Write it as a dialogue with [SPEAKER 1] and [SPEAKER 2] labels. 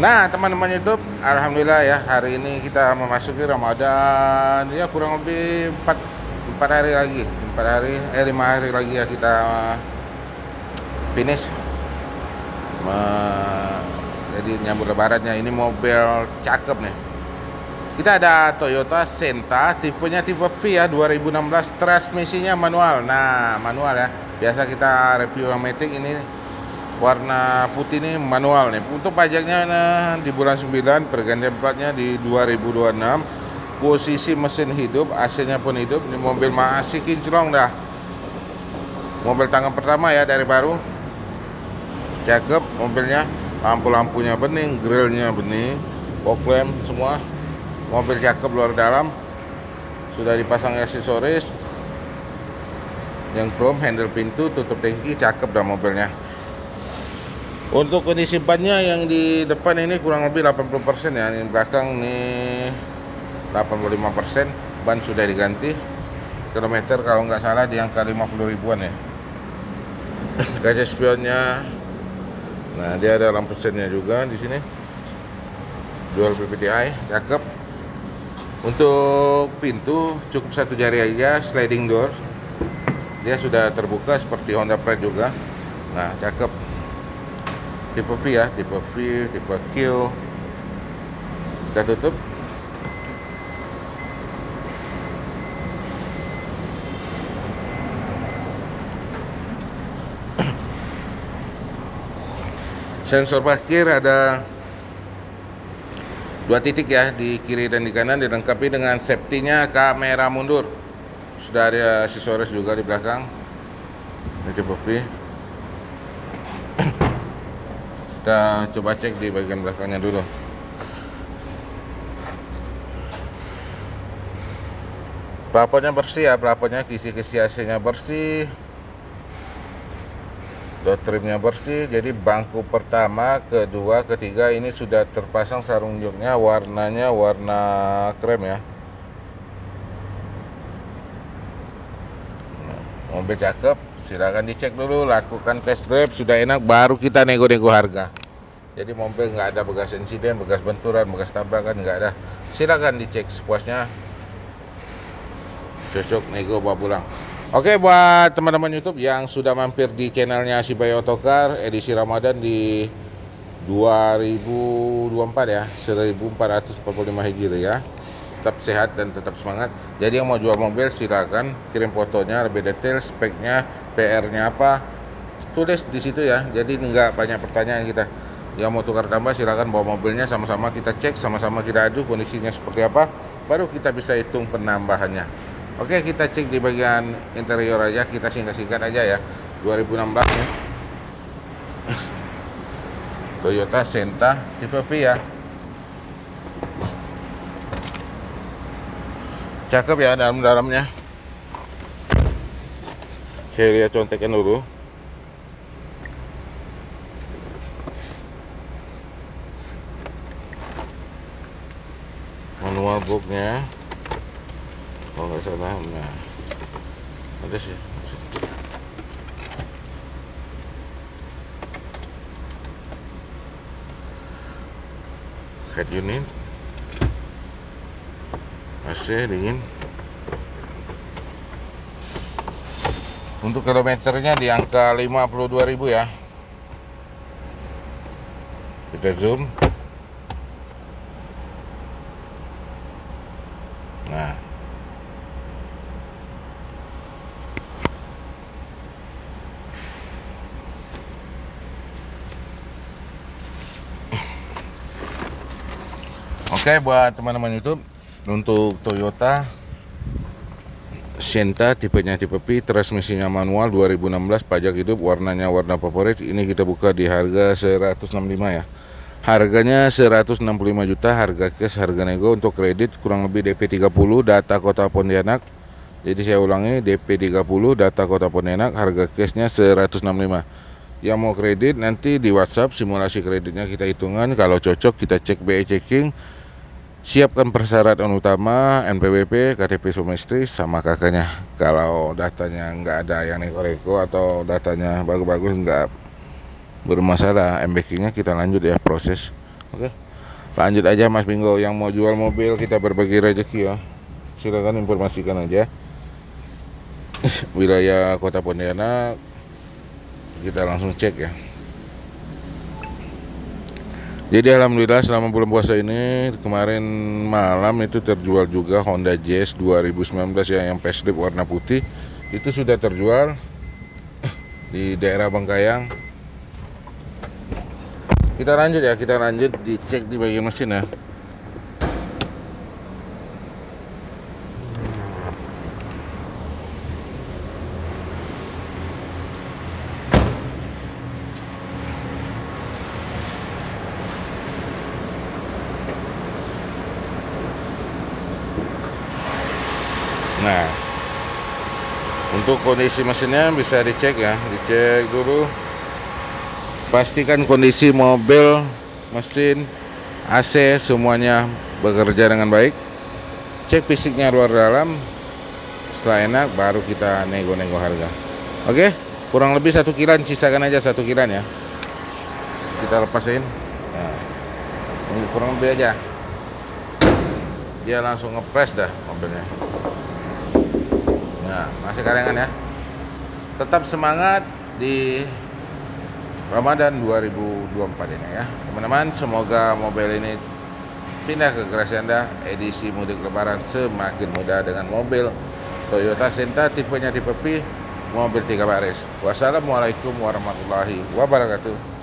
[SPEAKER 1] Nah teman-teman YouTube Alhamdulillah ya hari ini kita memasuki Ramadan. Ya kurang lebih 4, 4 hari lagi. 4 hari eh 5 hari lagi ya kita finish. Me- jadi nyambut lebarannya. Ini mobil cakep nih. Kita ada Toyota Senta tipenya tipe V ya 2016 transmisinya manual. Nah manual ya. Biasa kita review yang Matic ini warna putih ini manual nih. Untuk pajaknya nah, di bulan 9 pergantian platnya di 2026 posisi mesin hidup AC nya pun hidup ini mobil masih kinclong dah. Mobil tangan pertama ya dari baru. Cakep mobilnya lampu-lampunya bening grillnya bening lamp semua. Mobil cakep luar dalam. Sudah dipasang aksesoris. Yang chrome handle pintu tutup tangki cakep dah mobilnya untuk kondisi bannya yang di depan ini kurang lebih 80% ya yang belakang nih 85% ban sudah diganti kilometer kalau nggak salah di angka 50 ribuan ya kaca spionnya Nah, dia ada lampu sennya juga di sini. Dual PPTI, cakep. Untuk pintu cukup satu jari aja, sliding door. Dia sudah terbuka seperti Honda Pride juga. Nah, cakep. Tipe V ya, tipe V, tipe Q. Kita tutup. Sensor parkir ada dua titik ya di kiri dan di kanan dilengkapi dengan safety-nya kamera mundur. Sudah ada aksesoris juga di belakang. Ini tipe V. Kita coba cek di bagian belakangnya dulu. Plafonnya bersih ya, plafonnya kisi-kisi AC-nya bersih. Door trimnya bersih, jadi bangku pertama, kedua, ketiga ini sudah terpasang sarung joknya, warnanya warna krem ya. Mobil cakep, silakan dicek dulu, lakukan test drive, sudah enak, baru kita nego-nego harga. Jadi mobil nggak ada bekas insiden, bekas benturan, bekas tabrakan, nggak ada. Silakan dicek sepuasnya, cocok nego bawa pulang. Oke buat teman-teman YouTube yang sudah mampir di channelnya Sibai Otokar edisi Ramadan di 2024 ya 1445 Hijri ya. Tetap sehat dan tetap semangat. Jadi yang mau jual mobil silakan kirim fotonya lebih detail speknya PR-nya apa. Tulis di situ ya. Jadi nggak banyak pertanyaan kita yang mau tukar tambah silakan bawa mobilnya sama-sama kita cek sama-sama kita adu kondisinya seperti apa baru kita bisa hitung penambahannya. Oke kita cek di bagian interior aja kita singkat-singkat aja ya. 2016 ya. Toyota Senta tipe V ya. Cakep ya dalam-dalamnya. Saya lihat contekan dulu booknya kalau nggak salah nah. Ada sih head unit. AC dingin. Untuk kilometernya di angka 52.000 ya. Kita zoom nah. Oke buat teman-teman YouTube untuk Toyota Sienta tipenya tipe P transmisinya manual 2016 pajak hidup warnanya warna favorit. Ini kita buka di harga 165 ya harganya 165 juta harga cash harga nego. Untuk kredit kurang lebih DP 30 data kota Pontianak. Jadi saya ulangi DP 30 data kota Pontianak harga cashnya 165 yang mau kredit nanti di WhatsApp simulasi kreditnya kita hitungan. Kalau cocok kita cek BE checking. Siapkan persyaratan utama NPWP, KTP suami istri sama kakaknya. Kalau datanya nggak ada yang neko-neko atau datanya bagus-bagus nggak bermasalah, MBK-nya kita lanjut ya proses. oke. Lanjut aja Mas Bingo yang mau jual mobil kita berbagi rezeki ya. Silakan informasikan aja. Wilayah kota Pontianak kita langsung cek ya. Jadi alhamdulillah selama bulan puasa ini kemarin malam itu terjual juga Honda Jazz 2019 ya yang facelift warna putih. Itu sudah terjual di daerah Bangkayang kita lanjut ya kita lanjut dicek di bagian mesin ya Nah, untuk kondisi mesinnya bisa dicek ya, dicek dulu. Pastikan kondisi mobil, mesin, AC semuanya bekerja dengan baik. Cek fisiknya luar dalam. Setelah enak, baru kita nego-nego harga. Oke, kurang lebih satu kilan, sisakan aja satu kilan ya. Kita lepasin. Nah, kurang lebih aja. Dia langsung ngepres dah mobilnya. Nah, masih karengan ya. Tetap semangat di Ramadan 2024 ini ya. Teman-teman, semoga mobil ini pindah ke garasi Anda edisi mudik lebaran semakin mudah dengan mobil Toyota Senta tipenya tipe P mobil 3 baris. Wassalamualaikum warahmatullahi wabarakatuh.